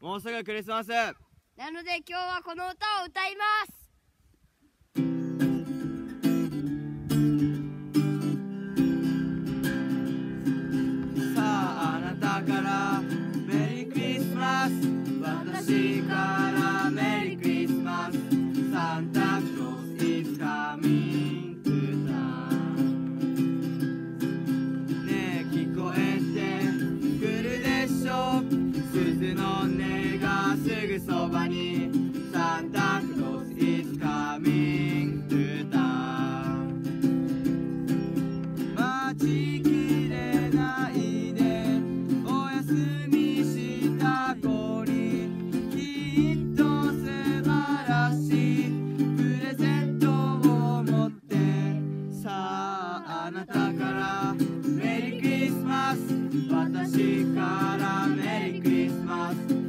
もうすぐクリスマス。なので今日はこの歌を歌います。さああなたからメリークリスマス。私からメリークリスマス。サンタクロース is coming to town ねえ聞こえてくるでしょ？の音がすぐそばにサンタクロース is coming to town 待ちきれないでおやすみした子にきっと素晴らしいプレゼントを持ってさああなたからメリークリスマス私